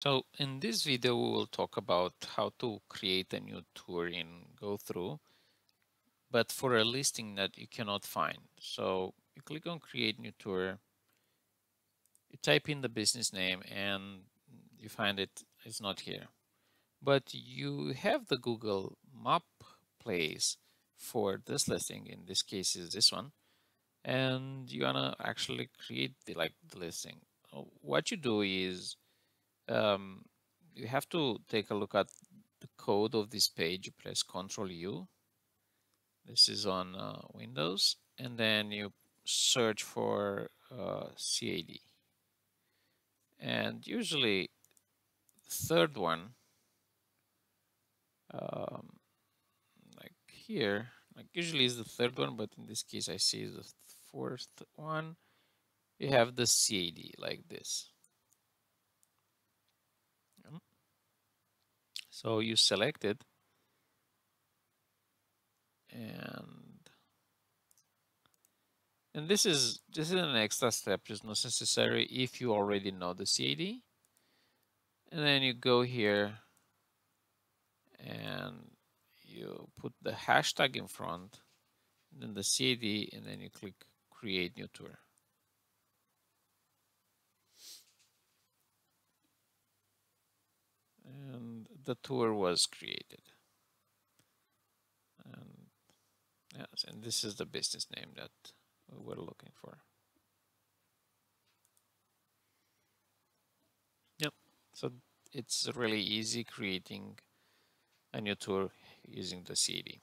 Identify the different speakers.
Speaker 1: So in this video, we will talk about how to create a new tour in GoThru, but for a listing that you cannot find. So you click on create new tour, you type in the business name and you find it it is not here. But you have the Google map place for this listing, in this case is this one, and you wanna actually create the like the listing. What you do is um, you have to take a look at the code of this page. You press Control U. This is on uh, Windows, and then you search for uh, CID. And usually, the third one, um, like here, like usually is the third one, but in this case, I see the fourth one. You have the CID like this. So you select it and and this is this is an extra step it's not necessary if you already know the CID and then you go here and you put the hashtag in front then the CID and then you click create new tour the tour was created. And yes, and this is the business name that we're looking for. Yep. So it's really easy creating a new tour using the CID.